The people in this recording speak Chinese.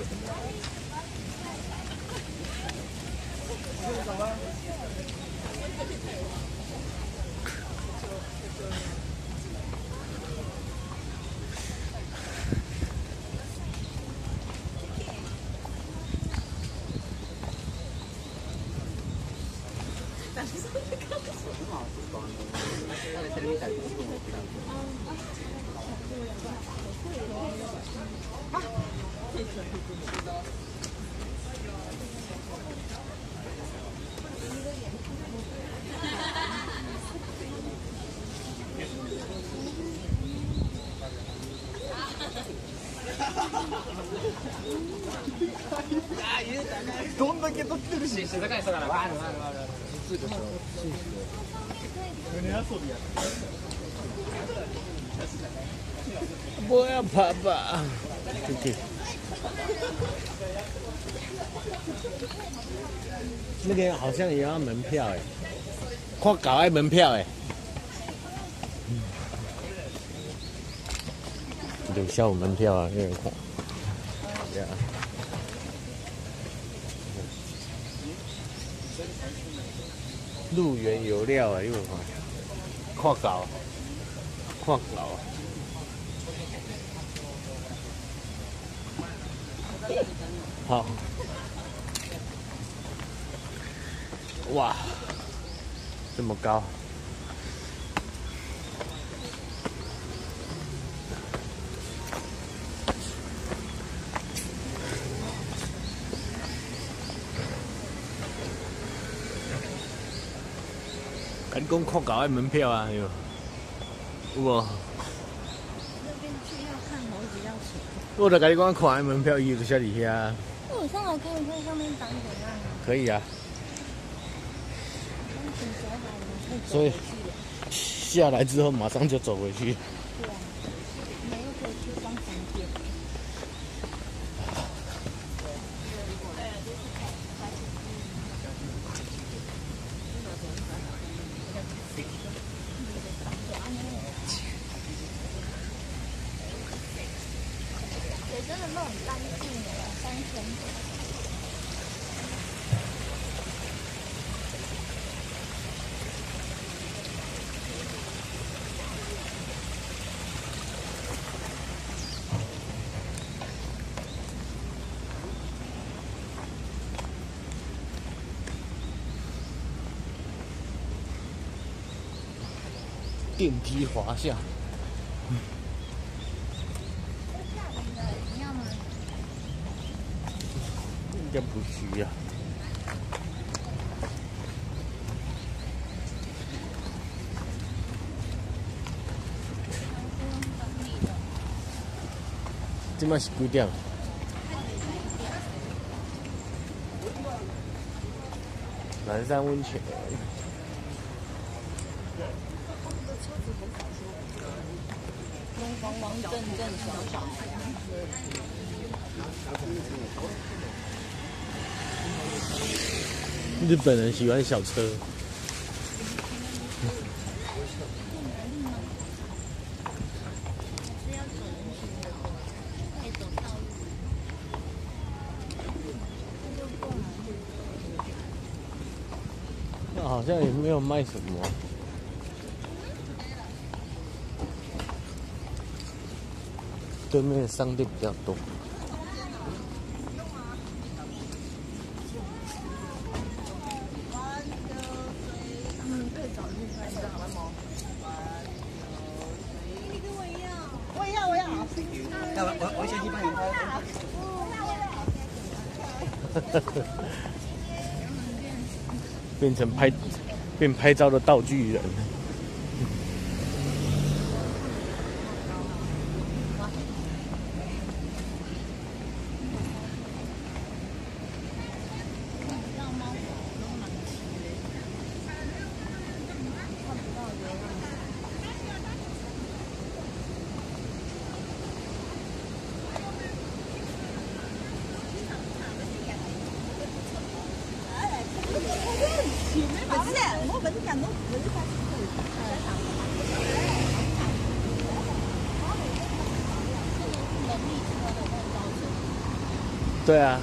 あっどんだけ撮ってるし。静かにしたからわーわーわ胸遊びや。不要爬吧。那个好像也要门票哎，快搞爱门票哎。有下午门票啊，有人看。对啊。路源有料啊，又看，看搞，看搞。好，哇，这么高。赶讲看搞的门票啊，有，有无？那边去要看猴子要钱。我就跟你讲，看的门票伊就写伫遐。上来看一看上面长怎样啊？可以啊。所以下来之后马上就走回去。对啊，没有可以去当饭店。水真的弄很干净的，三千。电梯滑，下雨了，你要吗？应该不需要。今麦是几点？南山温泉。汪汪正正小小。日本人喜欢小车。是要走人行的，可以走道路。那就过来。那好像也没有卖什么。对面商店比较多。我我我先去帮你拍。变成拍变拍照的道具人。对啊。